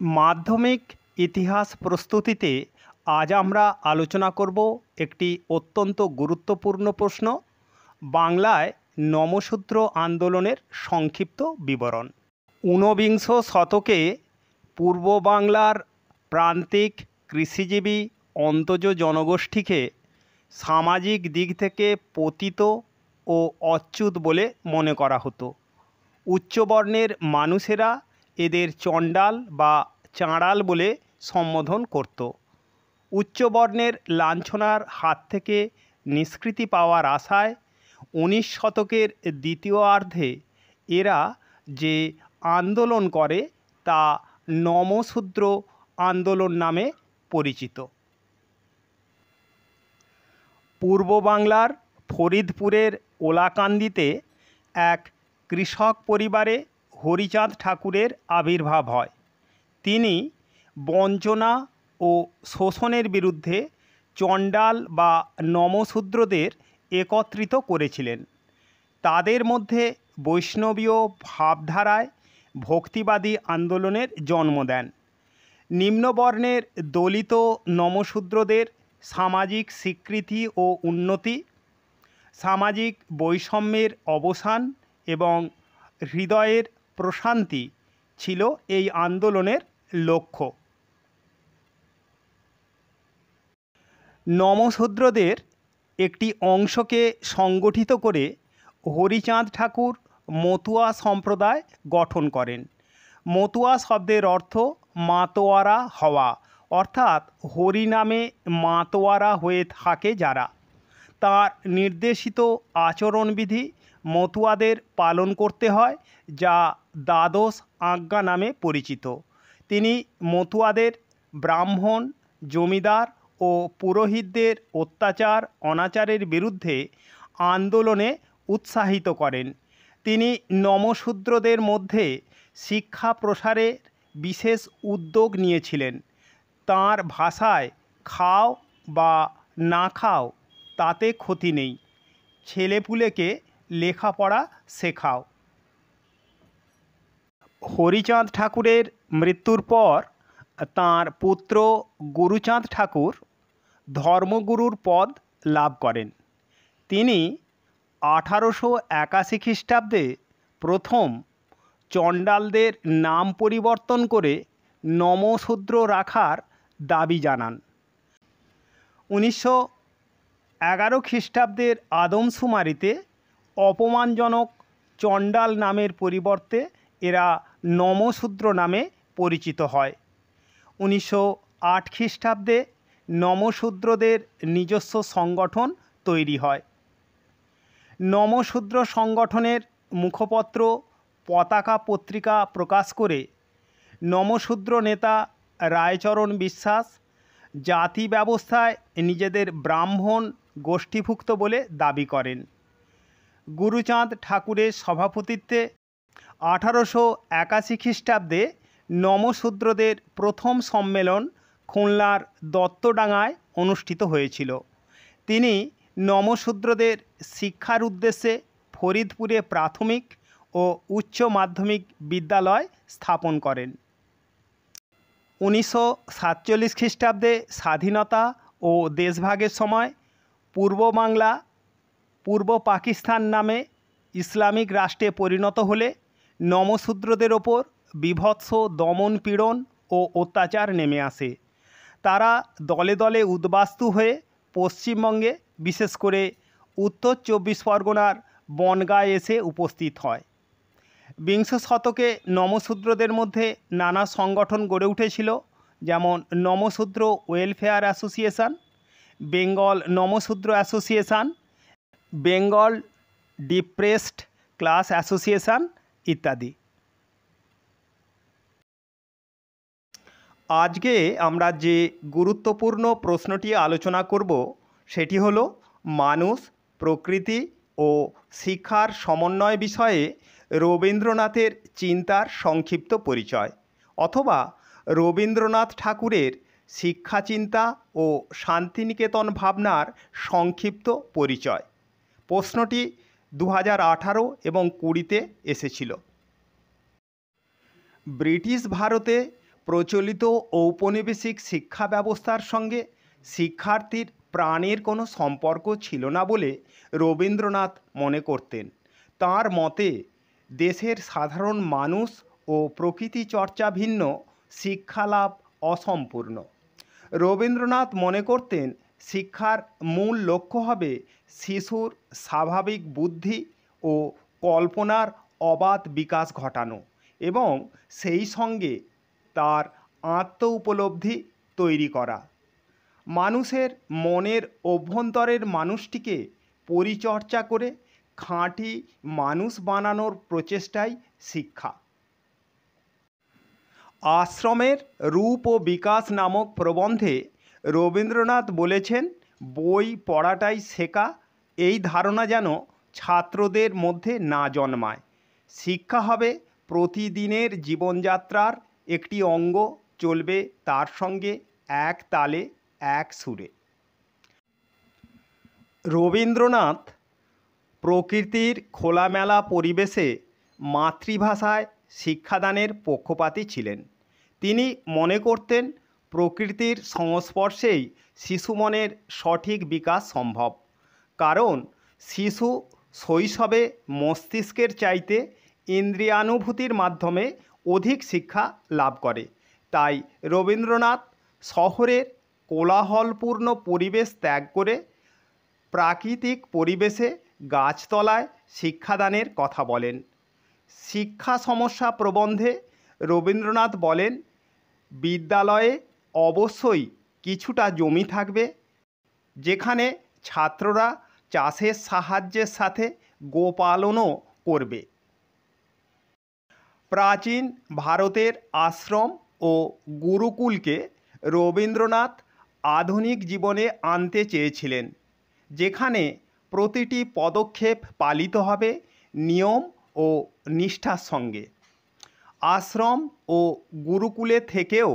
মাধ্যমিক ইতিহাস প্রস্তুতিতে আজ আমরা আলোচনা করব একটি অত্যন্ত গুরুত্বপূর্ণ প্রশ্ন, বাংলায় নমশূদ্র আন্দোলনের সংক্ষিপ্ত বিবরণ। ঊনবিংশ শতকে পূর্ব বাংলার প্রান্তিক কৃষিজীবী অন্তজ জনগোষ্ঠীকে সামাজিক দিক থেকে পতিত ও অচ্যুত বলে মনে করা হতো। উচ্চবর্ণের মানুষেরা এদের চণ্ডাল বা চাঁড়াল বলে সম্বোধন করত। উচ্চবর্ণের লাঞ্ছনার হাত থেকে নিষ্কৃতি পাওয়ার আশায় উনিশ শতকের দ্বিতীয়ার্ধে এরা যে আন্দোলন করে তা নমশূদ্র আন্দোলন নামে পরিচিত। পূর্ব বাংলার ফরিদপুরের ওলাকান্দিতে এক কৃষক পরিবারে হরিচাঁদ ঠাকুরের আবির্ভাব হয়। তিনি বঞ্চনা ও শোষণের বিরুদ্ধে চণ্ডাল বা নমশূদ্রদের একত্রিত করেছিলেন। তাদের মধ্যে বৈষ্ণবীয় ভাবধারায় ভক্তিবাদী আন্দোলনের জন্ম দেন। নিম্নবর্ণের দলিত নমশূদ্রদের সামাজিক স্বীকৃতি ও উন্নতি, সামাজিক বৈষম্যের অবসান এবং হৃদয়ের প্রশান্তি ছিল এই আন্দোলনের লক্ষ্য। নমশূদ্রদের একটি অংশকে সংগঠিত করে হরিচাঁদ ঠাকুর মতুয়া সম্প্রদায় গঠন করেন। মতুয়া শব্দের অর্থ মাতোয়ারা হওয়া, অর্থাৎ হরি নামে মাতোয়ারা হয়ে থাকে যারা। তার নির্দেশিত আচরণবিধি মতুয়াদের পালন করতে হয়, যা দ্বাদশ আজ্ঞা নামে পরিচিত। তিনি মতুয়াদের ব্রাহ্মণ, জমিদার ও পুরোহিতদের অত্যাচার, অনাচারের বিরুদ্ধে আন্দোলনে উৎসাহিত করেন। তিনি নমশূদ্রদের মধ্যে শিক্ষা প্রসারের বিশেষ উদ্যোগ নিয়েছিলেন। তাঁর ভাষায় খাও বা না খাও, তাতে ক্ষতি নেই। ছেলেপুলেকে লেখাপড়া শেখাও। হরিচাঁদ ঠাকুরের মৃত্যুর পর তাঁর পুত্র গুরুচাঁদ ঠাকুর ধর্মগুরুর পদ লাভ করেন। তিনি আঠারোশো একাশি খ্রিস্টাব্দে প্রথম চণ্ডালদের নাম পরিবর্তন করে নমশূদ্র রাখার দাবি জানান। উনিশশো এগারো খ্রিস্টাব্দের আদমশুমারিতে অপমানজনক চণ্ডাল নামের পরিবর্তে এরা নমশূদ্র নামে পরিচিত হয়। উনিশশো আট খ্রিস্টাব্দে নমশূদ্রদের নিজস্ব সংগঠন তৈরি হয়। নমশূদ্র সংগঠনের মুখপত্র পতাকা পত্রিকা প্রকাশ করে নমশূদ্র নেতা রায়চরণ বিশ্বাস জাতি ব্যবস্থায় নিজেদের ব্রাহ্মণ গোষ্ঠীভুক্ত বলে দাবি করেন। গুরুচাঁদ ঠাকুরের সভাপতিত্বে আঠারোশো একাশি খ্রিস্টাব্দে নমশূদ্রদের প্রথম সম্মেলন খুলনার দত্তডাঙ্গায় অনুষ্ঠিত হয়েছিল। তিনি নমশূদ্রদের শিক্ষার উদ্দেশ্যে ফরিদপুরে প্রাথমিক ও উচ্চ মাধ্যমিক বিদ্যালয় স্থাপন করেন। উনিশশো সাতচল্লিশ খ্রিস্টাব্দে স্বাধীনতা ও দেশভাগের সময় পূর্ব বাংলা পূর্ব পাকিস্তান নামে ইসলামিক রাষ্ট্রে পরিণত হলে নমশূদ্রদের ওপর বিভৎস দমন পীড়ন ও অত্যাচার নেমে আসে। তারা দলে দলে উদ্বাস্তু হয়ে পশ্চিমবঙ্গে, বিশেষ করে উত্তর চব্বিশ পরগনার বনগায় এসে উপস্থিত হয়। বিংশ শতকে নমশূদ্রদের মধ্যে নানা সংগঠন গড়ে উঠেছিল, যেমন Namasudra welfare association, Bengal Namasudra association Bengal depressed class association ইত্যাদি। আজকে আমরা যে গুরুত্বপূর্ণ প্রশ্নটি আলোচনা করব, সেটি হল মানুষ, প্রকৃতি ও শিক্ষার সমন্বয় বিষয়ে রবীন্দ্রনাথের চিন্তার সংক্ষিপ্ত পরিচয় অথবা রবীন্দ্রনাথ ঠাকুরের শিক্ষা চিন্তা ও শান্তিনিকেতন ভাবনার সংক্ষিপ্ত পরিচয়। প্রশ্নটি দু হাজার আঠারো এবং কুড়িতে এসেছিল। ব্রিটিশ ভারতে প্রচলিত ঔপনিবেশিক শিক্ষা ব্যবস্থার সঙ্গে শিক্ষার্থীর প্রাণের কোনো সম্পর্ক ছিল না বলে রবীন্দ্রনাথ মনে করতেন। তার মতে, দেশের সাধারণ মানুষ ও প্রকৃতি চর্চা ভিন্ন, শিক্ষালাভ অসম্পূর্ণ। রবীন্দ্রনাথ মনে করতেন শিক্ষার মূল লক্ষ্য হবে শিশুর স্বাভাবিক বুদ্ধি ও কল্পনার অবাধ বিকাশ ঘটানো এবং সেই সঙ্গে তার আত্ম উপলব্ধি তৈরি করা। মানুষের মনের অভ্যন্তরের মানুষটিকে পরিচর্যা করে খাঁটি মানুষ বানানোর প্রচেষ্টাই শিক্ষা। আশ্রমের রূপ ও বিকাশ নামক প্রবন্ধে রবীন্দ্রনাথ বলেছেন, বই পড়াটাই শেখা, এই ধারণা যেন ছাত্রদের মধ্যে না জন্মায়। শিক্ষা হবে প্রতিদিনের জীবনযাত্রার একটি অঙ্গ, চলবে তার সঙ্গে এক তালে, এক সুরে। রবীন্দ্রনাথ প্রকৃতির খোলামেলা পরিবেশে মাতৃভাষায় শিক্ষাদানের পক্ষপাতী ছিলেন। তিনি মনে করতেন প্রকৃতির সংস্পর্শেই শিশু মনের সঠিক বিকাশ সম্ভব। কারণ শিশু শৈশবে মস্তিষ্কের চাইতে ইন্দ্রিয়ানুভূতির মাধ্যমে অধিক শিক্ষা লাভ করে। তাই রবীন্দ্রনাথ শহরের কোলাহলপূর্ণ পরিবেশ ত্যাগ করে প্রাকৃতিক পরিবেশে গাছতলায় শিক্ষাদানের কথা বলেন। শিক্ষা সমস্যা প্রবন্ধে রবীন্দ্রনাথ বলেন, বিদ্যালয়ে অবশ্যই কিছুটা জমি থাকবে, যেখানে ছাত্ররা চাষের সাহায্যের সাথে গোপালনও করবে। প্রাচীন ভারতের আশ্রম ও গুরুকুলকে রবীন্দ্রনাথ আধুনিক জীবনে আনতে চেয়েছিলেন, যেখানে প্রতিটি পদক্ষেপ পালিত হবে নিয়ম ও নিষ্ঠার সঙ্গে। আশ্রম ও গুরুকুলে থেকেও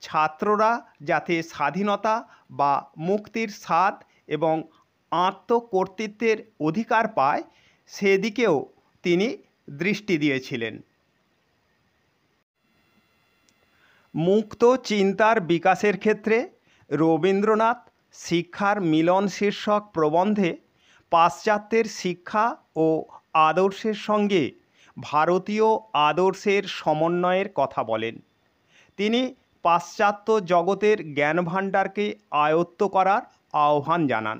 ছাত্ররা যাতে স্বাধীনতা বা মুক্তির স্বাদ এবং আত্মকর্তৃত্বের অধিকার পায়, সেদিকেও তিনি দৃষ্টি দিয়েছিলেন। মুক্ত চিন্তার বিকাশের ক্ষেত্রে রবীন্দ্রনাথ শিক্ষার মিলন শীর্ষক প্রবন্ধে পাশ্চাত্যের শিক্ষা ও আদর্শের সঙ্গে ভারতীয় আদর্শের সমন্বয়ের কথা বলেন। তিনি পাশ্চাত্য জগতের জ্ঞানভাণ্ডারকে আয়ত্ত করার আহ্বান জানান।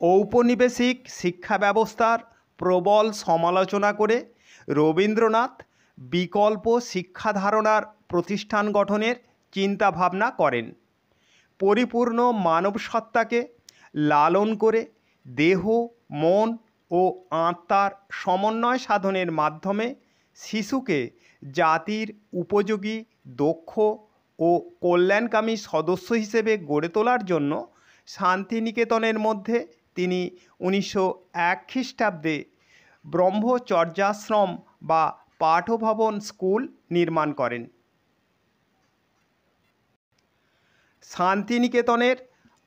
ঔপনিবেশিক শিক্ষা ব্যবস্থার প্রবল সমালোচনা করে রবীন্দ্রনাথ বিকল্প শিক্ষা ধারণার প্রতিষ্ঠান গঠনের চিন্তাভাবনা করেন। পরিপূর্ণ মানব সত্তাকে লালন করে দেহ, মন ও আত্মার সমন্বয় সাধনের মাধ্যমে শিশুকে জাতির উপযোগী, দক্ষ ও কল্যাণকামী সদস্য হিসেবে গড়ে তোলার জন্য শান্তিনিকেতনের মধ্যে তিনি উনিশশো এক খ্রিস্টাব্দে ব্রহ্মচর্যাশ্রম বা পাঠভবন স্কুল নির্মাণ করেন। শান্তিনিকেতনের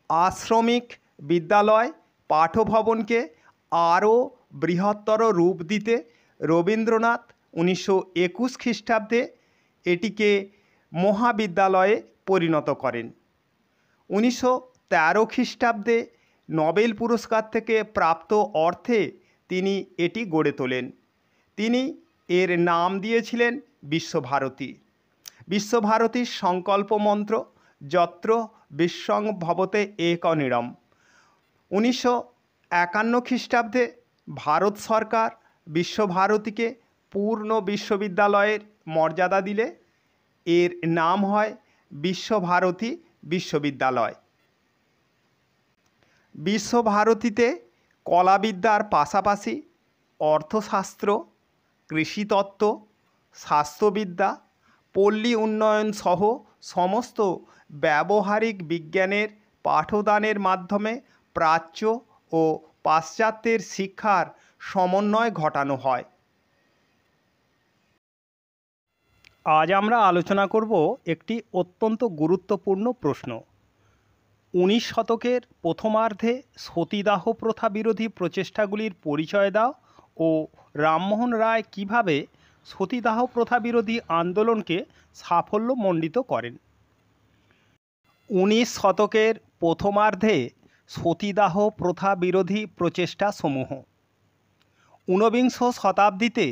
আশ্রমিক বিদ্যালয় পাঠভবনকে আরও বৃহত্তর রূপ দিতে রবীন্দ্রনাথ উনিশশো একুশ খ্রিস্টাব্দে এটিকে মহাবিদ্যালয়ে পরিণত করেন। উনিশশো তেরো খ্রিস্টাব্দে নোবেল পুরস্কার থেকে প্রাপ্ত অর্থে তিনি এটি গড়ে তোলেন। তিনি এর নাম দিয়েছিলেন বিশ্বভারতী। বিশ্বভারতীর সংকল্প মন্ত্র যত্র বিশ্বং ভবতে এক অনিরম। উনিশশো একান্ন খ্রিস্টাব্দে ভারত সরকার বিশ্বভারতীকে পূর্ণ বিশ্ববিদ্যালয়ের মর্যাদা দিলে। এর নাম হয় বিশ্বভারতী বিশ্ববিদ্যালয়। বিশ্বভারতীতে কলাবিদ্যার পাশাপাশি অর্থশাস্ত্র, কৃষিতত্ত্ব, স্বাস্থ্যবিদ্যা, পল্লী উন্নয়ন সহ সমস্ত ব্যবহারিক বিজ্ঞানের পাঠদানের মাধ্যমে প্রাচ্য ও পাশ্চাত্যের শিক্ষার সমন্বয় ঘটানো হয়। আজ আমরা আলোচনা করব একটি অত্যন্ত গুরুত্বপূর্ণ প্রশ্ন। উনিশ শতকের প্রথমার্ধে সতীদাহ প্রথা বিরোধী প্রচেষ্টাগুলির পরিচয় দাও ও রামমোহন রায় কীভাবে সতীদাহ প্রথা বিরোধী আন্দোলনকে সাফল্যমণ্ডিত করেন? উনিশ শতকের প্রথমার্ধে সতীদাহ প্রথা বিরোধী প্রচেষ্টা সমূহ ঊনবিংশ শতাব্দীতে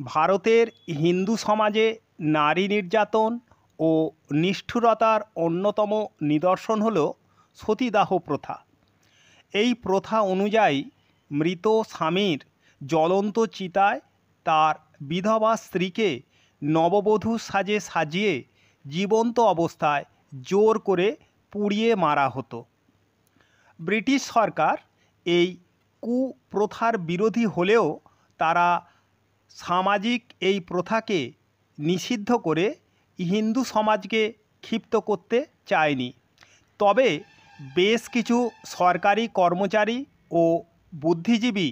ভারতের হিন্দু সমাজে নারী নির্যাতন ও নিষ্ঠুরতার অন্যতম নিদর্শন হল সতীদাহ প্রথা। এই প্রথা অনুযায়ী মৃত স্বামীর জ্বলন্ত চিতায় তার বিধবা স্ত্রীকে নববধূ সাজে সাজিয়ে জীবন্ত অবস্থায় জোর করে পুড়িয়ে মারা হতো। ব্রিটিশ সরকার এই কুপ্রথার বিরোধী হলেও তারা সামাজিক এই প্রথাকে নিষিদ্ধ করে হিন্দু সমাজকে ক্ষিপ্ত করতে চায়নি। তবে বেশ কিছু সরকারি কর্মচারী ও বুদ্ধিজীবী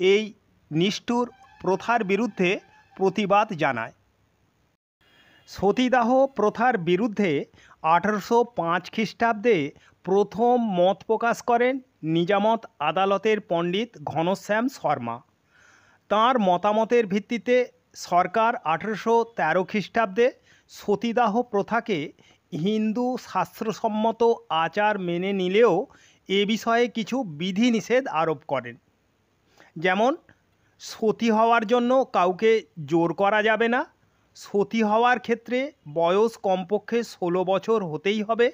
এই নিষ্ঠুর প্রথার বিরুদ্ধে প্রতিবাদ জানায়। সতীদাহ প্রথার বিরুদ্ধে আঠারোশো পাঁচ খ্রিস্টাব্দে প্রথম মত প্রকাশ করেন নিজামত আদালতের পণ্ডিত ঘনশ্যাম শর্মা। তাঁর মতামতের ভিত্তিতে সরকার আঠেরোশো তেরো খ্রিস্টাব্দে সতীদাহ প্রথাকে হিন্দু শাস্ত্রসম্মত আচার মেনে নিলেও এ বিষয়ে কিছু বিধিনিষেধ আরোপ করেন। যেমন, সতী হওয়ার জন্য কাউকে জোর করা যাবে না, সতী হওয়ার ক্ষেত্রে বয়স কমপক্ষে ষোলো বছর হতেই হবে,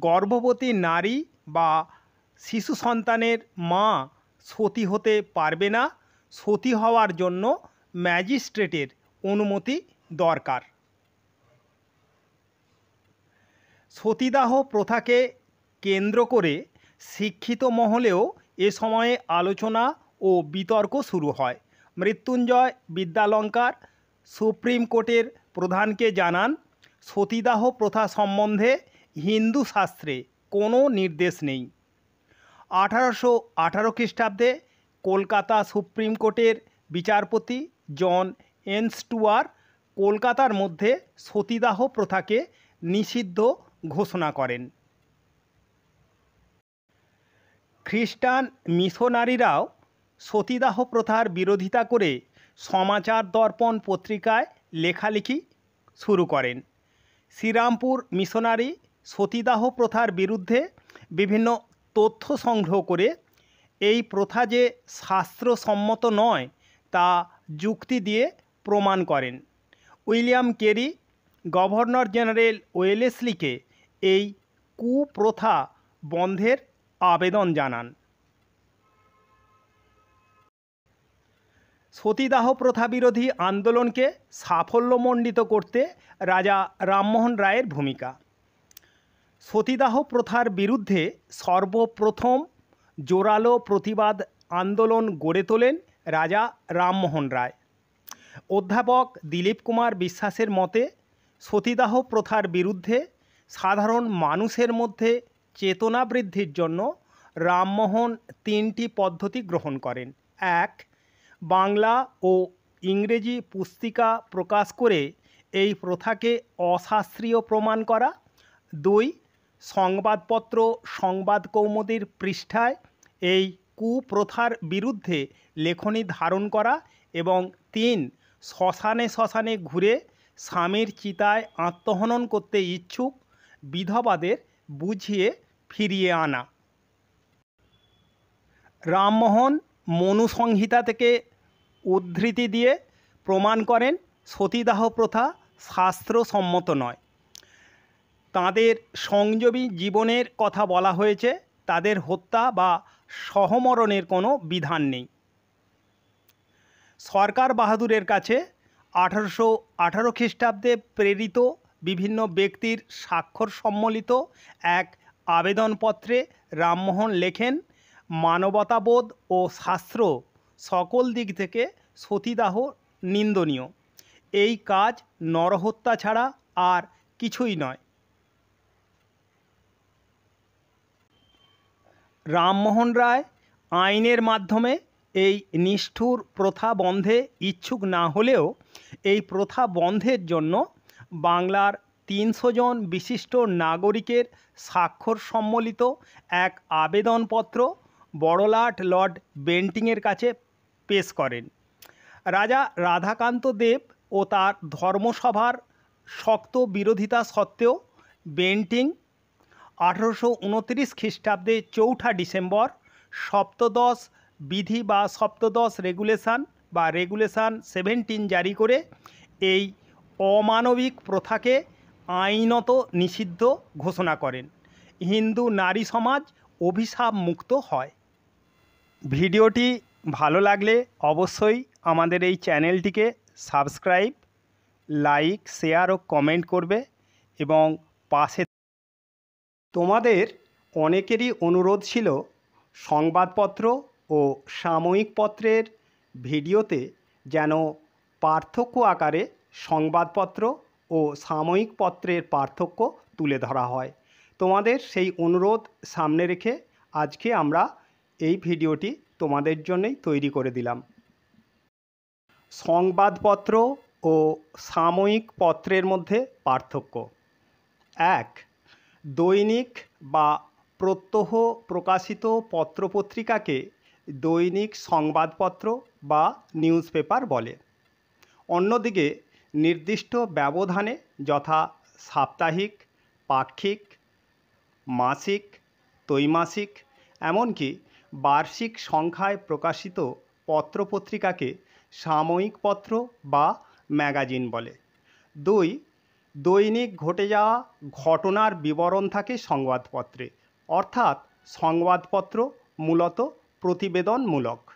গর্ভবতী নারী বা শিশু সন্তানের মা সতী হতে পারবে না, সতী হওয়ার জন্য ম্যাজিস্ট্রেটের অনুমতি দরকার। সতীদাহ প্রথাকে কেন্দ্র করে শিক্ষিত মহলেও এ সময়ে আলোচনা ও বিতর্ক শুরু হয়। মৃত্যুঞ্জয় বিদ্যালঙ্কার সুপ্রিম কোর্টের প্রধানকে জানান, সতীদাহ প্রথা সম্বন্ধে হিন্দু শাস্ত্রে কোনো নির্দেশ নেই। আঠারোশো আঠারো খ্রিস্টাব্দে কলকাতা সুপ্রিম কোর্টের বিচারপতি জন এনস্টুয়ার কলকাতার মধ্যে সতীদাহ প্রথাকে নিষিদ্ধ ঘোষণা করেন। খ্রিস্টান মিশনারিরাও সতীদাহ প্রথার বিরোধিতা করে সমাচার দর্পণ পত্রিকায় লেখালেখি শুরু করেন। শ্রীরামপুর মিশনারি সতীদাহ প্রথার বিরুদ্ধে বিভিন্ন তথ্য সংগ্রহ করে এই প্রথা যে শাস্ত্রসম্মত নয়, তা যুক্তি দিয়ে প্রমাণ করেন। উইলিয়াম কেরি, গভর্নর জেনারেল ওয়েলেসলিকে এই কুপ্রথা বন্ধের আবেদন জানান। সতীদাহ প্রথা বিরোধী আন্দোলনকে সাফল্যমণ্ডিত করতে রাজা রামমোহন রায়ের ভূমিকা। সতীদাহ প্রথার বিরুদ্ধে সর্বপ্রথম জোরালো প্রতিবাদ আন্দোলন গড়ে তোলেন রাজা রামমোহন রায়। অধ্যাপক দিলীপ কুমার বিশ্বাসের মতে, সতীদাহ প্রথার বিরুদ্ধে সাধারণ মানুষের মধ্যে চেতনা বৃদ্ধির জন্য রামমোহন তিনটি পদ্ধতি গ্রহণ করেন। এক, বাংলা ও ইংরেজি পুস্তিকা প্রকাশ করে এই প্রথাকে অশাস্ত্রীয় প্রমাণ করা। দুই, সংবাদপত্র সংবাদ কৌমুদীর পৃষ্ঠায় এই কুপ্রথার বিরুদ্ধে লেখনী ধারণ করা এবং তিন, শ্মশানে শ্মশানে ঘুরে স্বামীর চিতায় আত্মহনন করতে ইচ্ছুক বিধবাদের বুঝিয়ে ফিরিয়ে আনা। রামমোহন মনুসংহিতা থেকে উদ্ধৃতি দিয়ে প্রমাণ করেন সতীদাহ প্রথা শাস্ত্রসম্মত নয়। তাদের সংযমী জীবনের কথা বলা হয়েছে, তাদের হত্যা বা সহমরণের কোনো বিধান নেই। সরকার বাহাদুরের কাছে আঠারোশো আঠারো খ্রিস্টাব্দে প্রেরিত বিভিন্ন ব্যক্তির স্বাক্ষর সম্মিলিত এক আবেদনপত্রে রামমোহন লেখেন, মানবতাবোধ ও শাস্ত্র সকল দিক থেকে সতীদাহ নিন্দনীয়। এই কাজ নরহত্যা ছাড়া আর কিছুই নয়। রামমোহন রায় আইনের মাধ্যমে এই নিষ্ঠুর প্রথা বন্ধে ইচ্ছুক না হলেও এই প্রথা বন্ধের জন্য বাংলার তিনশো জন বিশিষ্ট নাগরিকের স্বাক্ষর সম্মিলিত এক আবেদনপত্র বড়লাট লর্ড বেন্টিংয়ের কাছে পেশ করেন। রাজা রাধাকান্ত দেব ও তার ধর্মসভার শক্ত বিরোধিতা সত্ত্বেও বেন্টিং আঠেরোশো উনত্রিশ খ্রিস্টাব্দে চৌঠা ডিসেম্বর সপ্তদশ বিধি বা সপ্তদশ রেগুলেশান বা রেগুলেশান সেভেন্টিন জারি করে এই অমানবিক প্রথাকে আইনত নিষিদ্ধ ঘোষণা করেন। হিন্দু নারী সমাজ অভিশাপ মুক্ত হয়। ভিডিওটি ভালো লাগলে অবশ্যই আমাদের এই চ্যানেলটিকে সাবস্ক্রাইব, লাইক, শেয়ার ও কমেন্ট করবে এবং পাশে তোমাদের অনেকেরই অনুরোধ ছিল সংবাদপত্র ও সাময়িক পত্রের ভিডিওতে যেন পার্থক্য আকারে সংবাদপত্র ও সাময়িক পত্রের পার্থক্য তুলে ধরা হয়। তোমাদের সেই অনুরোধ সামনে রেখে আজকে আমরা এই ভিডিওটি তোমাদের জন্যই তৈরি করে দিলাম। সংবাদপত্র ও সাময়িক পত্রের মধ্যে পার্থক্য। এক দৈনিক বা প্রত্যহ প্রকাশিত পত্রপত্রিকাকে দৈনিক সংবাদপত্র বা নিউজ পেপার বলে। অন্যদিকে, নির্দিষ্ট ব্যবধানে যথা সাপ্তাহিক, পাক্ষিক, মাসিক, ত্রৈমাসিক, এমনকি বার্ষিক সংখ্যায় প্রকাশিত পত্রপত্রিকাকে সাময়িক পত্র বা ম্যাগাজিন বলে। দুই দৈনিক ঘটে যাওয়া ঘটনার বিবরণ থাকে সংবাদপত্রে। অর্থাৎ সংবাদপত্র মূলত প্রতিবেদনমূলক।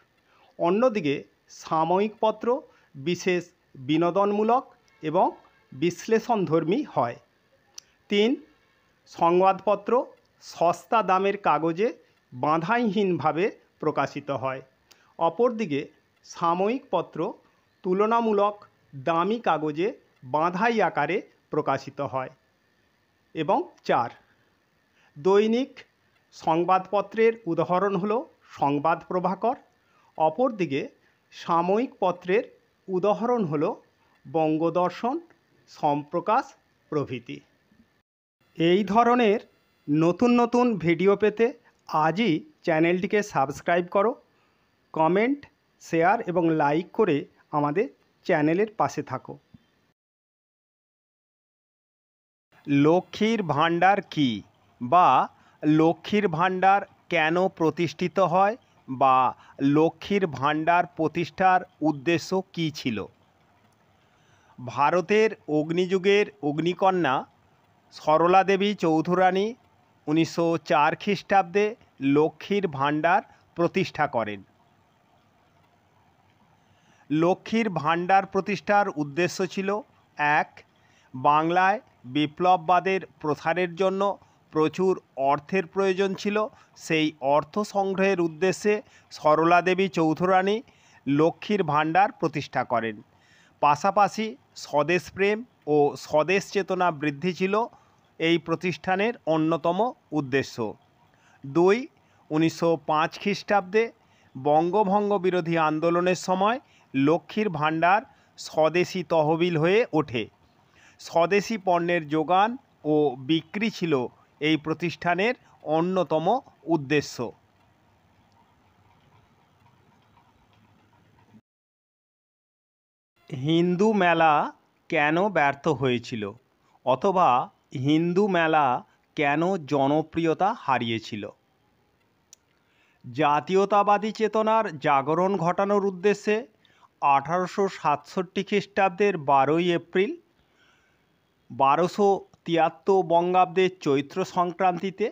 অন্যদিকে সাময়িক পত্র বিশেষ বিনোদনমূলক এবং বিশ্লেষণধর্মী হয়। তিন, সংবাদপত্র সস্তা দামের কাগজে বাঁধাইহীনভাবে প্রকাশিত হয়। অপরদিকে সাময়িক পত্র তুলনামূলক দামি কাগজে বাঁধাই আকারে প্রকাশিত হয়। এবং চার, দৈনিক সংবাদপত্রের উদাহরণ হল সংবাদ প্রভাকর। অপরদিকে, সাময়িক পত্রের উদাহরণ হল বঙ্গদর্শন, সম্প্রকাশ প্রভৃতি। এই ধরনের নতুন নতুন ভিডিও পেতে আজই চ্যানেলটিকে সাবস্ক্রাইব করো, কমেন্ট, শেয়ার এবং লাইক করে আমাদের চ্যানেলের পাশে থাকো। লক্ষ্মীর ভাণ্ডার কি? বা লক্ষ্মীর ভাণ্ডার কেন প্রতিষ্ঠিত হয়? বা লক্ষ্মীর ভাণ্ডার প্রতিষ্ঠার উদ্দেশ্য কী ছিল? ভারতের অগ্নিযুগের অগ্নিকন্যা সরলা দেবী চৌধুরানী উনিশশো চার খ্রিস্টাব্দে লক্ষ্মীর ভাণ্ডার প্রতিষ্ঠা করেন। লক্ষ্মীর ভাণ্ডার প্রতিষ্ঠার উদ্দেশ্য ছিল, এক, বাংলায় বিপ্লববাদের প্রসারের জন্য প্রচুর অর্থের প্রয়োজন ছিল। সেই অর্থ সংগ্রহের উদ্দেশ্যে সরলা দেবী চৌধুরানী লক্ষ্মীর ভাণ্ডার প্রতিষ্ঠা করেন। পাশাপাশি স্বদেশপ্রেম ও স্বদেশ চেতনা বৃদ্ধি ছিল এই প্রতিষ্ঠানের অন্যতম উদ্দেশ্য। দুই, উনিশশো পাঁচ খ্রিস্টাব্দে বঙ্গভঙ্গ বিরোধী আন্দোলনের সময় লক্ষ্মীর ভাণ্ডার স্বদেশি তহবিল হয়ে ওঠে। স্বদেশি পণ্যের যোগান ও বিক্রি ছিল এই প্রতিষ্ঠানের অন্যতম উদ্দেশ্য। হিন্দু মেলা কেন ব্যর্থ হয়েছিল? অথবা হিন্দু মেলা কেন জনপ্রিয়তা হারিয়েছিল? জাতীয়তাবাদী চেতনার জাগরণ ঘটানোর উদ্দেশ্যে আঠারোশো সাতষট্টি খ্রিস্টাব্দের বারোই এপ্রিল বারোশো তিয়াত্তর বঙ্গাব্দের চৈত্র সংক্রান্তিতে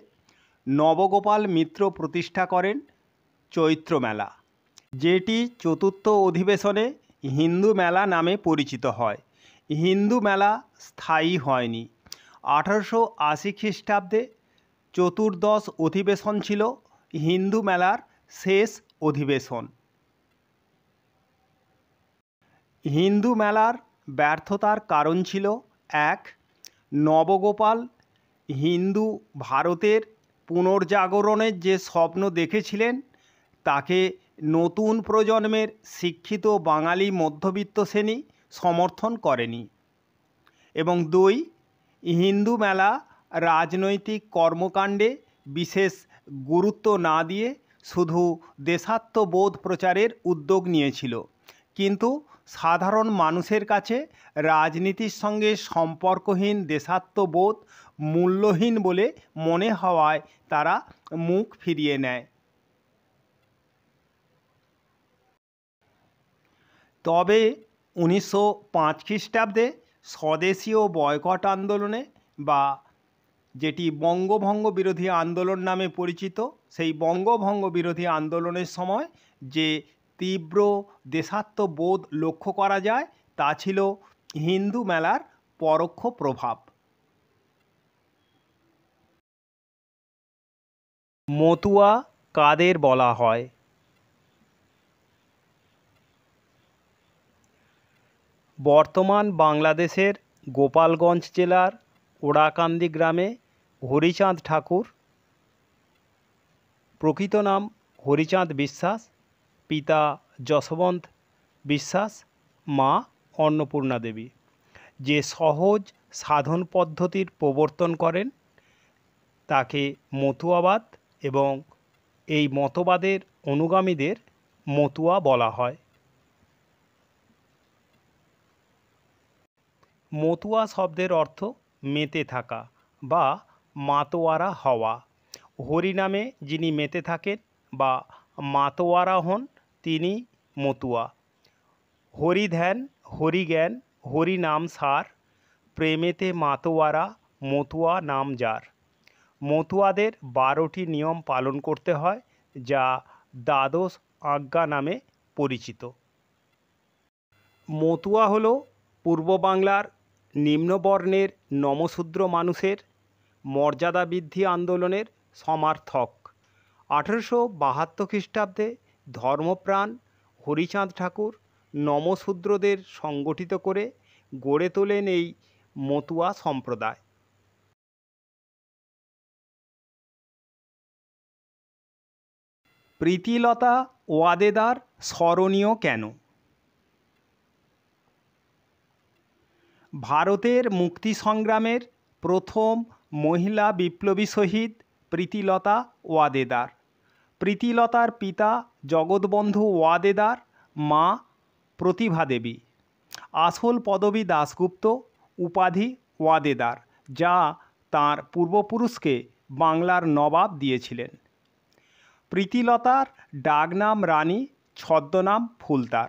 নবগোপাল মিত্র প্রতিষ্ঠা করেন চৈত্র মেলা, যেটি চতুর্থ অধিবেশনে হিন্দু মেলা নামে পরিচিত হয়। হিন্দু মেলা স্থায়ী হয়নি। আঠারোশো আশি খ্রিস্টাব্দে চতুর্দশ অধিবেশন ছিল হিন্দু মেলার শেষ অধিবেশন। হিন্দু মেলার ব্যর্থতার কারণ ছিল এক, নবগোপাল হিন্দু ভারতের পুনর্জাগরণের যে স্বপ্ন দেখেছিলেন, তাকে নতুন প্রজন্মের শিক্ষিত বাঙালি মধ্যবিত্ত শ্রেণি সমর্থন করেনি। এবং দুই, হিন্দু মেলা রাজনৈতিক কর্মকাণ্ডে বিশেষ গুরুত্ব না দিয়ে শুধু দেশাত্মবোধ প্রচারের উদ্যোগ নিয়েছিল। কিন্তু সাধারণ মানুষের কাছে রাজনীতির সঙ্গে সম্পর্কহীন, দেশাত্মবোধ, মূল্যহীন বলে মনে হওয়ায় তারা মুখ ফিরিয়ে নেয়। তবে উনিশশো পাঁচ খ্রিস্টাব্দে স্বদেশীয় বয়কট আন্দোলনে বা যেটি বঙ্গভঙ্গ বিরোধী আন্দোলন নামে পরিচিত, সেই বঙ্গভঙ্গ বিরোধী আন্দোলনের সময় যে তীব্র দেশাত্মবোধ লক্ষ্য করা যায়, তা ছিল হিন্দু মেলার পরোক্ষ প্রভাব। মতুয়া কাদের বলা হয়? বর্তমান বাংলাদেশের গোপালগঞ্জ জেলার ওড়াকান্দি গ্রামে হরিচাঁদ ঠাকুর, প্রকৃত নাম হরিচাঁদ বিশ্বাস পিতা যশবন্ত বিশ্বাস, মা অন্নপূর্ণা দেবী। যে সহজ সাধন পদ্ধতির প্রবর্তন করেন, তাকে মতুয়াবাদ এবং এই মতবাদের অনুগামীদের মতুয়া বলা হয়। মতুয়া শব্দের অর্থ মেতে থাকা বা মাতোয়ারা হওয়া। হরিনামে যিনি মেতে থাকেন বা মাতোয়ারা হন তিনি মতুয়া। হরি ধ্যান হরি জ্ঞান হরি নাম সার, প্রেমেতে মাতোয়ারা, মতুয়া নাম যার। মতুয়াদের বারোটি নিয়ম পালন করতে হয়, যা দ্বাদশ আজ্ঞা নামে পরিচিত। মতুয়া হল পূর্ব বাংলার নিম্নবর্ণের নমশূদ্র মানুষের মর্যাদা বৃদ্ধি আন্দোলনের সমার্থক। আঠেরোশো বাহাত্তর খ্রিস্টাব্দে ধর্মপ্রাণ, হরিচাঁদ ঠাকুর নমশূদ্রদের সংগঠিত করে গড়ে তোলেন এই মতুয়া সম্প্রদায়। প্রীতিলতা ওয়াদেদার স্মরণীয় কেন? ভারতের মুক্তি সংগ্রামের প্রথম মহিলা বিপ্লবী শহীদ প্রীতিলতা ওয়াদেদার। প্রীতিলতার পিতা জগৎবন্ধু ওয়াদেদার, মা প্রতিভা দেবী। আসল পদবী দাশগুপ্ত, উপাধি ওয়াদেদার, যা তার পূর্বপুরুষকে বাংলার নবাব দিয়েছিলেন। প্রীতিলতার ডাকনাম রানী, ছদ্মনাম ফুলতার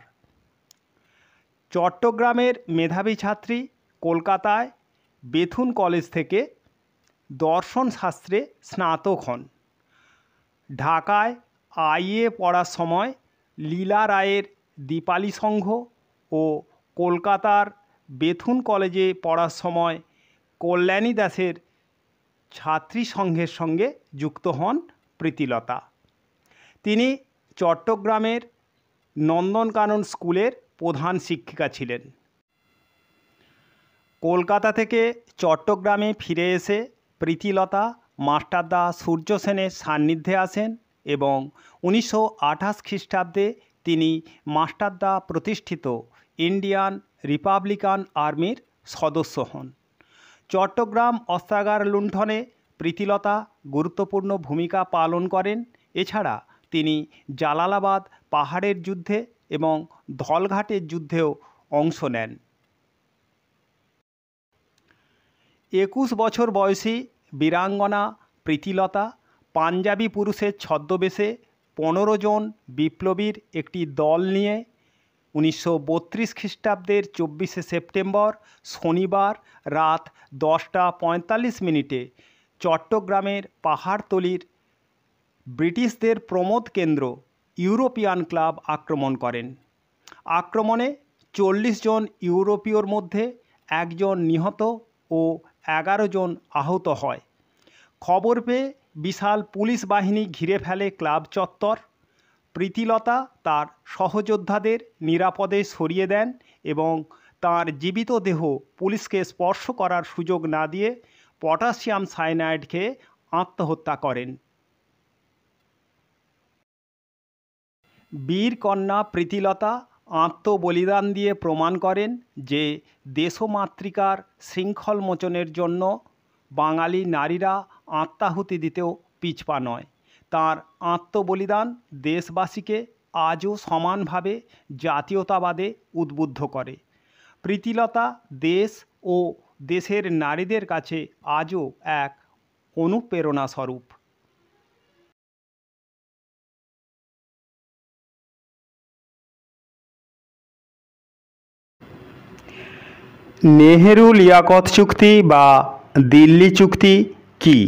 চট্টগ্রামের মেধাবী ছাত্রী, কলকাতায় বেথুন কলেজ থেকে দর্শন শাস্ত্রে স্নাতক হন। ঢাকায় আইএ পড়ার সময় লীলা রায়ের দীপালি সংঘ ও কলকাতার বেথুন কলেজে পড়ার সময় কল্যাণী দাসের ছাত্রী সংঘের সঙ্গে যুক্ত হন প্রীতিলতা। তিনি চট্টগ্রামের নন্দনকানন স্কুলের প্রধান শিক্ষিকা ছিলেন। কলকাতা থেকে চট্টগ্রামে ফিরে এসে প্রীতিলতা মাস্টারদা সূর্য সেনের সান্নিধ্যে আসেন এবং উনিশশো আঠাশ খ্রিস্টাব্দে তিনি মাস্টারদা প্রতিষ্ঠিত ইন্ডিয়ান রিপাবলিকান আর্মির সদস্য হন। চট্টগ্রাম অস্ত্রাগার লুণ্ঠনে প্রীতিলতা গুরুত্বপূর্ণ ভূমিকা পালন করেন। এছাড়া তিনি জালালাবাদ পাহাড়ের যুদ্ধে এবং ধলঘাটের যুদ্ধেও অংশ নেন। একুশ বছর বয়সী বীরাঙ্গনা, প্রীতিলতা, পাঞ্জাবি পুরুষের ছদ্মবেশে পনেরো জন বিপ্লবীর একটি দল নিয়ে উনিশশো বত্রিশ খ্রিস্টাব্দের চব্বিশে সেপ্টেম্বর শনিবার রাত দশটা পঁয়তাল্লিশ মিনিটে চট্টগ্রামের পাহাড়তলির ব্রিটিশদের প্রমোদ কেন্দ্র ইউরোপিয়ান ক্লাব আক্রমণ করেন। আক্রমণে চল্লিশ জন ইউরোপীয়র মধ্যে একজন নিহত ও এগারো জন আহত হয়। খবর পেয়ে বিশাল পুলিশ বাহিনী ঘিরে ফেলে ক্লাব চত্বর। প্রীতিলতা তার সহযোদ্ধাদের নিরাপদে সরিয়ে দেন এবং তার জীবিত দেহ পুলিশকে স্পর্শ করার সুযোগ না দিয়ে পটাশিয়াম সাইনাইড খেয়ে আত্মহত্যা করেন। বীর কন্যা প্রীতিলতা আত্মবলিদান দিয়ে প্রমাণ করেন যে দেশমাতৃকার শৃঙ্খল মোচনের জন্য বাঙালি নারীরা আত্মাহুতি দিতেও পিছপা নয়। তার আত্মবলিদান দেশবাসীকে আজও সমানভাবে জাতীয়তাবাদে উদ্বুদ্ধ করে। প্রীতিলতা দেশ ও দেশের নারীদের কাছে আজও এক অনুপ্রেরণা স্বরূপ নেহেরু লিয়াকত চুক্তি বা দিল্লি চুক্তি কি?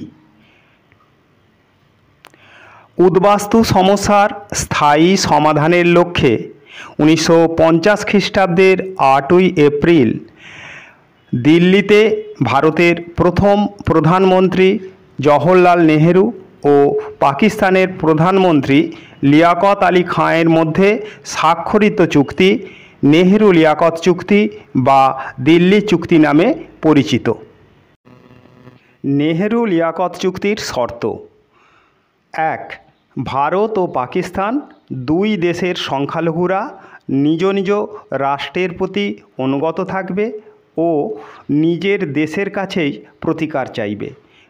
উদ্বাস্তু সমস্যার স্থায়ী সমাধানের লক্ষ্যে উনিশশো পঞ্চাশ খ্রিস্টাব্দের আটই এপ্রিল দিল্লিতে ভারতের প্রথম প্রধানমন্ত্রী জওহরলাল নেহেরু ও পাকিস্তানের প্রধানমন্ত্রী লিয়াকত আলী খাঁয়ের মধ্যে স্বাক্ষরিত চুক্তি নেহেরু লিয়াকত চুক্তি বা দিল্লি চুক্তি নামে পরিচিত। নেহেরু লিয়াকত চুক্তির শর্ত। এক, ভারত ও পাকিস্তান দুই দেশের সংখ্যালঘুরা নিজ নিজ রাষ্ট্রের প্রতি অনুগত থাকবে ও নিজের দেশের কাছেই প্রতিকার চাইবে।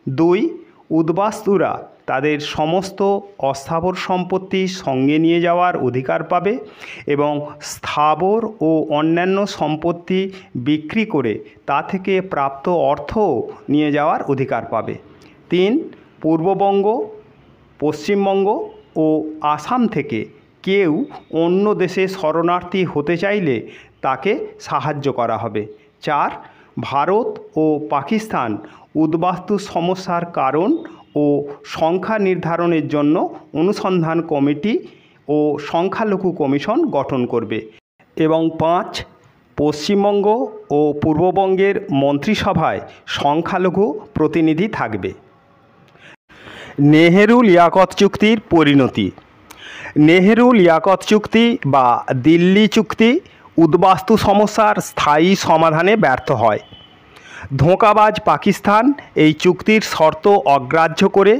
দুই, উদ্বাস্তুরা তাদের সমস্ত অস্থাবর সম্পত্তি সঙ্গে নিয়ে যাওয়ার অধিকার পাবে এবং স্থাবর ও অন্যান্য সম্পত্তি বিক্রি করে তা থেকে প্রাপ্ত অর্থ নিয়ে যাওয়ার অধিকার পাবে। তিন, পূর্ববঙ্গ, পশ্চিমবঙ্গ ও আসাম থেকে কেউ অন্য দেশে শরণার্থী হতে চাইলে তাকে সাহায্য করা হবে। চার, ভারত ও পাকিস্তান উদ্বাস্তু সমস্যার কারণ ও সংখ্যা নির্ধারণের জন্য অনুসন্ধান কমিটি ও সংখ্যালঘু কমিশন গঠন করবে এবং পাঁচ, পশ্চিমবঙ্গ ও পূর্ববঙ্গের মন্ত্রিসভায় সংখ্যালঘু প্রতিনিধি থাকবে। নেহেরু লিয়াকত চুক্তির পরিণতি। নেহেরু লিয়াকত চুক্তি বা দিল্লি চুক্তি উদ্বাস্তু সমস্যার স্থায়ী সমাধানে ব্যর্থ হয়। ধোঁকাবাজ পাকিস্তান এই চুক্তির শর্ত অগ্রাহ্য করে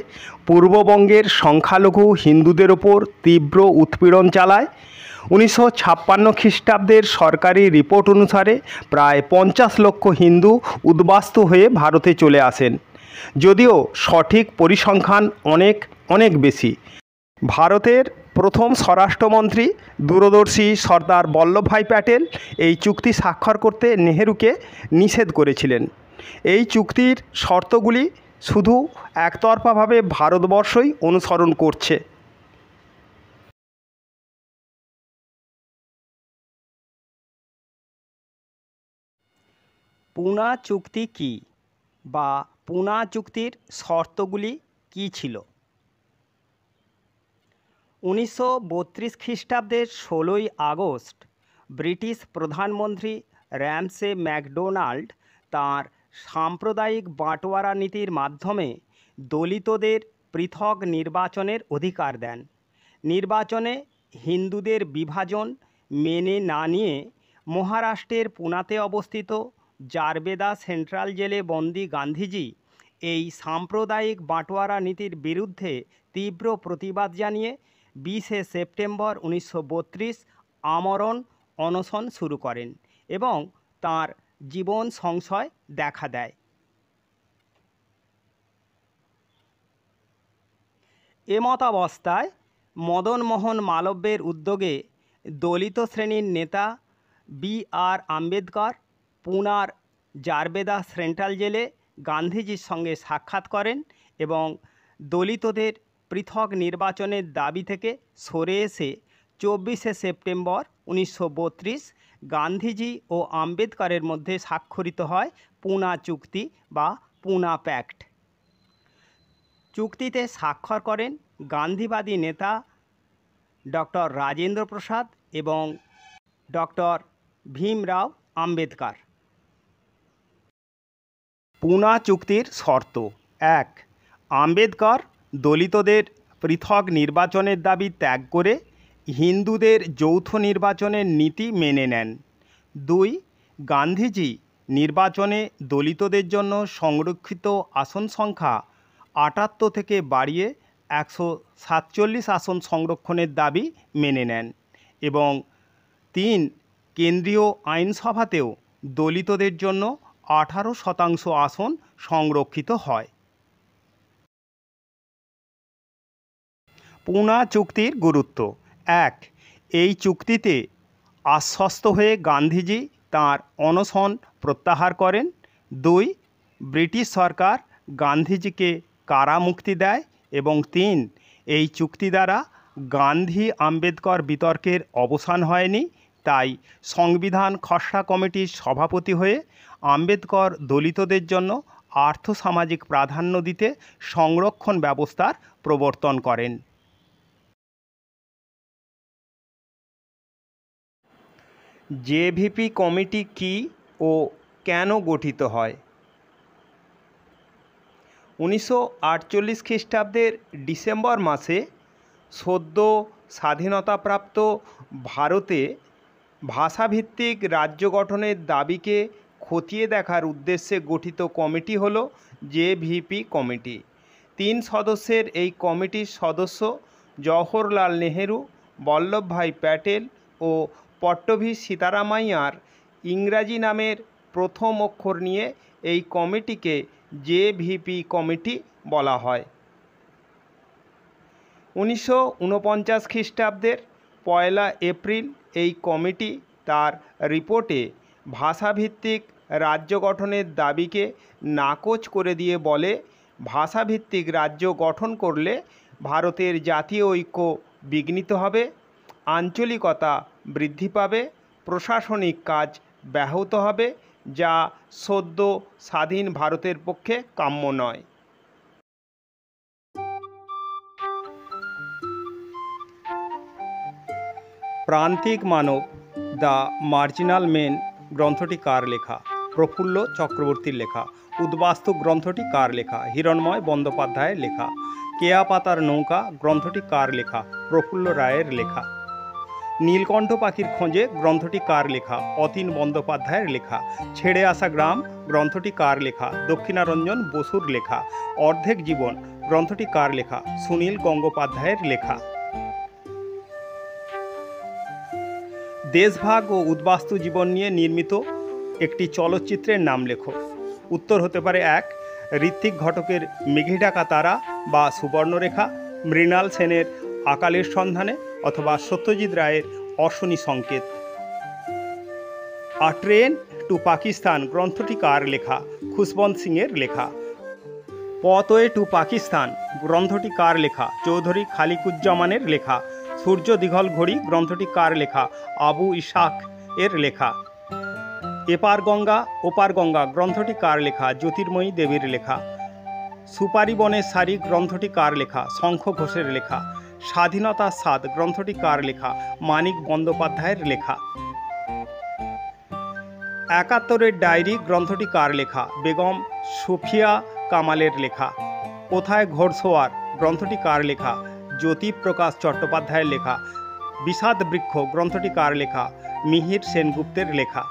পূর্ববঙ্গের সংখ্যালঘু হিন্দুদের ওপর তীব্র উৎপীড়ন চালায়। উনিশশো ছাপ্পান্ন খ্রিস্টাব্দের সরকারি রিপোর্ট অনুসারে প্রায় পঞ্চাশ লক্ষ হিন্দু উদ্বাস্তু হয়ে ভারতে চলে আসেন। যদিও সঠিক পরিসংখ্যান অনেক অনেক বেশি। ভারতের প্রথম স্বরাষ্ট্রমন্ত্রী দূরদর্শী সর্দার বল্লভভাই প্যাটেল এই চুক্তি স্বাক্ষর করতে নেহেরুকে নিষেধ করেছিলেন। এই চুক্তির শর্তগুলি শুধু একতরফাভাবে ভারতবর্ষই অনুসরণ করছে। পুনা চুক্তি কি বা পুনা চুক্তির শর্তগুলি কী ছিল? উনিশশো বত্রিশ খ্রিস্টাব্দের ষোলোই আগস্ট ব্রিটিশ প্রধানমন্ত্রী র্যামসে ম্যাকডোনাল্ড তাঁর সাম্প্রদায়িক বাঁটোয়ারা নীতির মাধ্যমে দলিতদের পৃথক নির্বাচনের অধিকার দেন। নির্বাচনে হিন্দুদের বিভাজন মেনে না নিয়ে মহারাষ্ট্রের পুনাতে অবস্থিত জারবেদা সেন্ট্রাল জেলে বন্দি গান্ধীজি এই সাম্প্রদায়িক বাঁটোয়ারা নীতির বিরুদ্ধে তীব্র প্রতিবাদ জানিয়ে বিশে সেপ্টেম্বর উনিশশো বত্রিশ আমরণ অনশন শুরু করেন এবং তাঁর জীবন সংশয় দেখা দেয়। এমতাবস্থায় মদনমোহন মালব্যের উদ্যোগে দলিত শ্রেণির নেতা বি আর আম্বেদকর পুনার জারবেদা সেন্ট্রাল জেলে গান্ধীজির সঙ্গে সাক্ষাৎ করেন এবং দলিতদের পৃথক নির্বাচনের দাবি থেকে সরে এসে চব্বিশে সেপ্টেম্বর উনিশশো বত্রিশ গান্ধীজি ও আম্বেদকরের মধ্যে স্বাক্ষরিত হয় পুনা চুক্তি বা পুনা প্যাক্ট। চুক্তিতে স্বাক্ষর করেন গান্ধীবাদী নেতা ডক্টর রাজেন্দ্র প্রসাদ এবং ডক্টর ভীমরাও আম্বেদকর। পুনা চুক্তির শর্ত এক, আম্বেদকর দলিতদের পৃথক নির্বাচনের দাবি ত্যাগ করে হিন্দুদের যৌথ নির্বাচনের নীতি মেনে নেন। দুই, গান্ধীজি নির্বাচনে দলিতদের জন্য সংরক্ষিত আসন সংখ্যা আটাত্তর থেকে বাড়িয়ে একশো সাতচল্লিশ আসন সংরক্ষণের দাবি মেনে নেন এবং তিন, কেন্দ্রীয় আইনসভাতেও দলিতদের জন্য আঠারো শতাংশ আসন সংরক্ষিত হয়। পুনা চুক্তির গুরুত্ব। এক, এই চুক্তিতে আশ্বস্ত হয়ে গান্ধীজি তাঁর অনশন প্রত্যাহার করেন। দুই, ব্রিটিশ সরকার গান্ধীজিকে কারামুক্তি দেয় এবং তিন, এই চুক্তি দ্বারা গান্ধী আম্বেদকর বিতর্কের অবসান হয়নি। তাই সংবিধান খসড়া কমিটির সভাপতি হয়ে আম্বেদকর দলিতদের জন্য আর্থসামাজিক প্রাধান্য দিতে সংরক্ষণ ব্যবস্থার প্রবর্তন করেন। জেভিপি কমিটি কী ও কেন গঠিত হয়? উনিশশো আটচল্লিশ খ্রিস্টাব্দের ডিসেম্বর মাসে সদ্য স্বাধীনতাপ্রাপ্ত ভারতে ভাষাভিত্তিক রাজ্য গঠনের দাবিকে খতিয়ে দেখার উদ্দেশ্যে গঠিত কমিটি হল জেভিপি কমিটি। তিন সদস্যের এই কমিটির সদস্য জওহরলাল নেহেরু, বল্লভভাই প্যাটেল ও পট্টভি সীতারামাইয়ার ইংরাজি নামের প্রথম অক্ষর নিয়ে এই কমিটিকে জেভিপি কমিটি বলা হয়। উনিশশো ঊনপঞ্চাশ খ্রিস্টাব্দের পয়লা এপ্রিল এই কমিটি তার রিপোর্টে ভাষাভিত্তিক রাজ্য গঠনের দাবিকে নাকচ করে দিয়ে বলে, ভাষাভিত্তিক রাজ্য গঠন করলে ভারতের জাতীয় ঐক্য বিঘ্নিত হবে, আঞ্চলিকতা বৃদ্ধি পাবে, প্রশাসনিক কাজ ব্যাহত হবে, যা সদ্য স্বাধীন ভারতের পক্ষে কাম্য নয়। প্রান্তিক মানব, দ্য মার্জিনাল মেন গ্রন্থটি কার লেখা? প্রফুল্ল চক্রবর্তীর লেখা। উদ্বাস্তু গ্রন্থটি কার লেখা? হিরণময় বন্দ্যোপাধ্যায়ের লেখা। কেয়া পাতার নৌকা গ্রন্থটি কার লেখা? প্রফুল্ল রায়ের লেখা। নীলকণ্ঠ পাখির খোঁজে গ্রন্থটি কার লেখা? অতীন বন্দ্যোপাধ্যায়ের লেখা। ছেড়ে আসা গ্রাম, গ্রন্থটি কার লেখা? দক্ষিণারঞ্জন বসুর লেখা। অর্ধেক জীবন, গ্রন্থটি কার লেখা? সুনীল গঙ্গোপাধ্যায়ের লেখা। দেশভাগ ও উদ্বাস্তু জীবন নিয়ে নির্মিত একটি চলচ্চিত্রের নাম লেখো। উত্তর হতে পারে এক, ঋত্বিক ঘটকের মেঘিডাকা তারা বা সুবর্ণরেখা, মৃণাল সেনের আকালের সন্ধানে অথবা সত্যজিৎ রায়ের অশনি সংকেত। আ ট্রেন টু পাকিস্তান গ্রন্থটি কার লেখা? খুশবন্ত সিংয়ের লেখা। পথওয়ে টু পাকিস্তান গ্রন্থটি কার লেখা? চৌধুরী খালিকুজ্জামানের লেখা। সূর্য দীঘল ঘড়ি গ্রন্থটি কার লেখা? আবু ইশাক এর লেখা। এপার গঙ্গা, ওপার গঙ্গা গ্রন্থটি কার লেখা? জ্যোতির্ময়ী দেবীর লেখা। সুপারি বনের সারি গ্রন্থটি কার লেখা? শঙ্খ ঘোষের লেখা। স্বাধীনতার স্বাদ গ্রন্থটি কার লেখা? মানিক বন্দ্যোপাধ্যায়ের লেখা। একাত্তরের ডায়েরি গ্রন্থটি কার লেখা? বেগম সুফিয়া কামালের লেখা। কোথায় ঘোড়সোয়ার? গ্রন্থটি কার লেখা? জ্যোতিপ্রকাশ চট্টোপাধ্যায়ের লেখা। বিষাদ বৃক্ষ গ্রন্থটি কার লেখা? মিহির সেনগুপ্তের লেখা।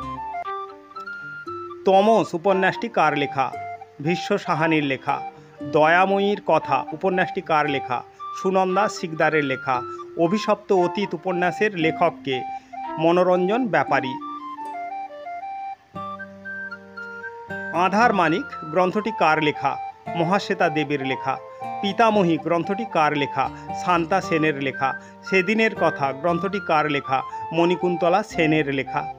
তমস, উপন্যাসটি কার লেখা? ভীষ্ম সাহানির লেখা। দয়াময়ীর কথা, উপন্যাসটি কার লেখা? সুনন্দা শিকদারের লেখা। অভিশপ্ত অতীত উপন্যাসের লেখককে। মনোরঞ্জন ব্যাপারী। আধার মানিক, গ্রন্থটি কার লেখা? মহাশ্বেতা দেবীর লেখা। পিতামহী, গ্রন্থটি কার লেখা? শান্তা সেনের লেখা। সেদিনের কথা, গ্রন্থটি কার লেখা? মণিকুন্তলা সেনের লেখা।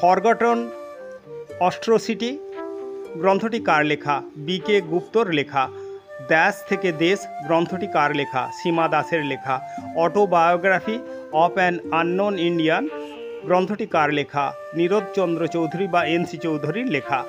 ফরগটন অস্ট্রোসিটি গ্রন্থটি কার লেখা? বি কে গুপ্তর লেখা। দ্যাশ থেকে দেশ, গ্রন্থটি কার লেখা? সীমা দাসের লেখা। Autobiography of an unknown Indian, গ্রন্থটি কার লেখা? নীরদ চন্দ্র চৌধুরী বা এন সি চৌধুরীর লেখা।